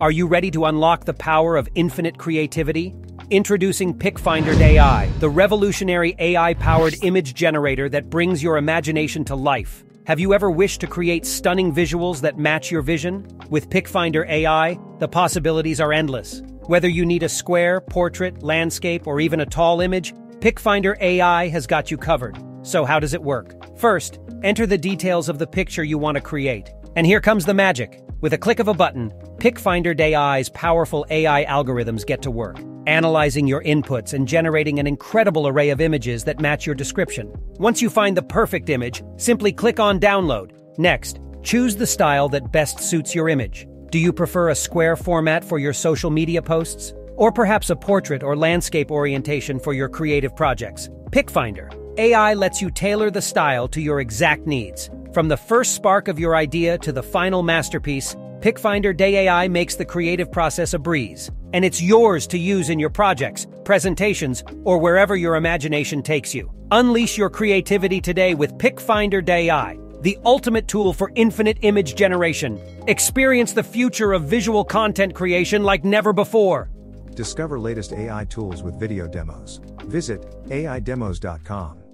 Are you ready to unlock the power of infinite creativity? Introducing PicFinder AI, the revolutionary AI-powered image generator that brings your imagination to life. Have you ever wished to create stunning visuals that match your vision? With PicFinder AI, the possibilities are endless. Whether you need a square, portrait, landscape, or even a tall image, PicFinder AI has got you covered. So how does it work? First, enter the details of the picture you want to create. And here comes the magic. With a click of a button, PicFinder AI's powerful AI algorithms get to work analyzing your inputs and generating an incredible array of images that match your description. Once you find the perfect image, simply click on Download. Next, choose the style that best suits your image. Do you prefer a square format for your social media posts? Or perhaps a portrait or landscape orientation for your creative projects? PicFinder. AI lets you tailor the style to your exact needs. From the first spark of your idea to the final masterpiece, PicFinder AI makes the creative process a breeze, and it's yours to use in your projects, presentations, or wherever your imagination takes you. Unleash your creativity today with PicFinder AI, the ultimate tool for infinite image generation. Experience the future of visual content creation like never before. Discover latest AI tools with video demos. Visit AIdemos.com.